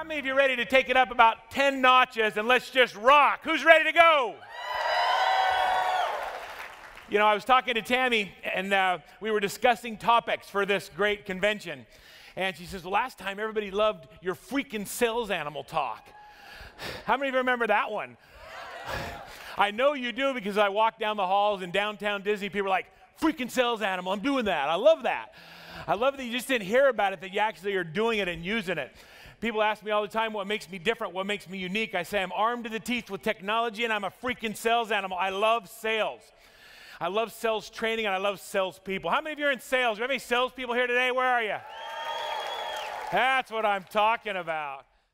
How many of you ready to take it up about 10 notches and let's just rock? Who's ready to go? You know, I was talking to Tammy and uh, we were discussing topics for this great convention. And she says, well, last time everybody loved your freaking sales animal talk. How many of you remember that one? I know you do because I walk down the halls in downtown Disney. People are like, freaking sales animal. I'm doing that. I love that. I love that you just didn't hear about it, that you actually are doing it and using it. People ask me all the time what makes me different, what makes me unique. I say I'm armed to the teeth with technology and I'm a freaking sales animal. I love sales. I love sales training and I love sales people. How many of you are in sales? Do you have any sales people here today? Where are you? That's what I'm talking about.